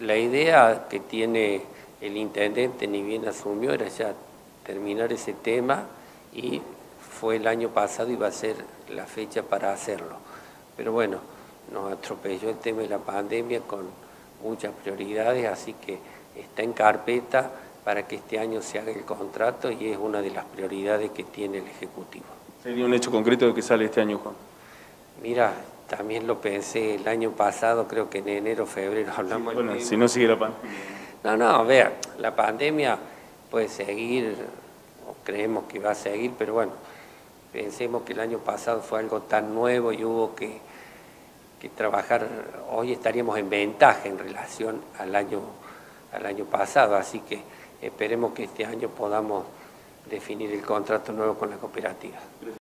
la idea que tiene el intendente, ni bien asumió, era ya terminar ese tema y fue el año pasado y va a ser la fecha para hacerlo. Pero bueno, nos atropelló el tema de la pandemia con muchas prioridades, así que está en carpeta para que este año se haga el contrato y es una de las prioridades que tiene el Ejecutivo. ¿Sería un hecho concreto de que sale este año, Juan? Mira, también lo pensé el año pasado, creo que en enero, febrero hablamos... bueno, si no sigue la pandemia. No, no, vea, la pandemia puede seguir, o creemos que va a seguir, pero bueno, pensemos que el año pasado fue algo tan nuevo y hubo que, que trabajar, hoy estaríamos en ventaja en relación al año, al año pasado, así que esperemos que este año podamos definir el contrato nuevo con la cooperativa.